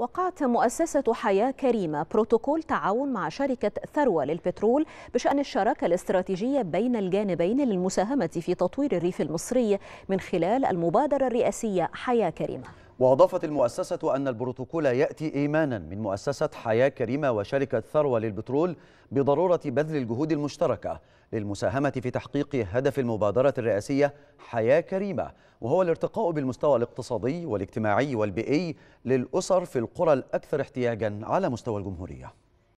وقعت مؤسسة حياة كريمة بروتوكول تعاون مع شركة ثروة للبترول بشأن الشراكة الاستراتيجية بين الجانبين للمساهمة في تطوير الريف المصري من خلال المبادرة الرئاسية حياة كريمة. وأضافت المؤسسة أن البروتوكول يأتي إيمانا من مؤسسة حياة كريمة وشركة ثروة للبترول بضرورة بذل الجهود المشتركة للمساهمة في تحقيق هدف المبادرة الرئاسية حياة كريمة. وهو الارتقاء بالمستوى الاقتصادي والاجتماعي والبيئي للأسر في القرى الأكثر احتياجا على مستوى الجمهورية.